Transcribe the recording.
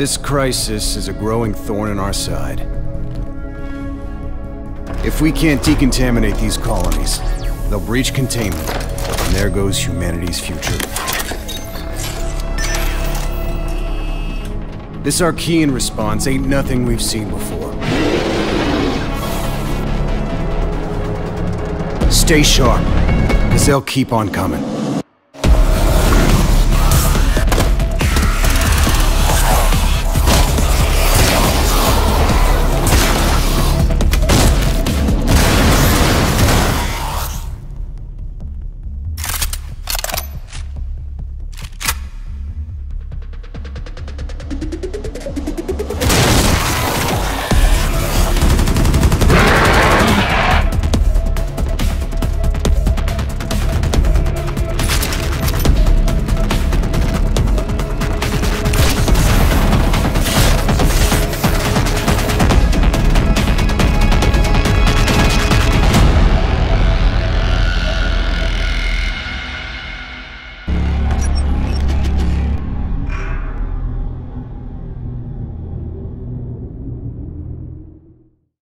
This crisis is a growing thorn in our side. If we can't decontaminate these colonies, they'll breach containment, and there goes humanity's future. This Archaean response ain't nothing we've seen before. Stay sharp, because they'll keep on coming.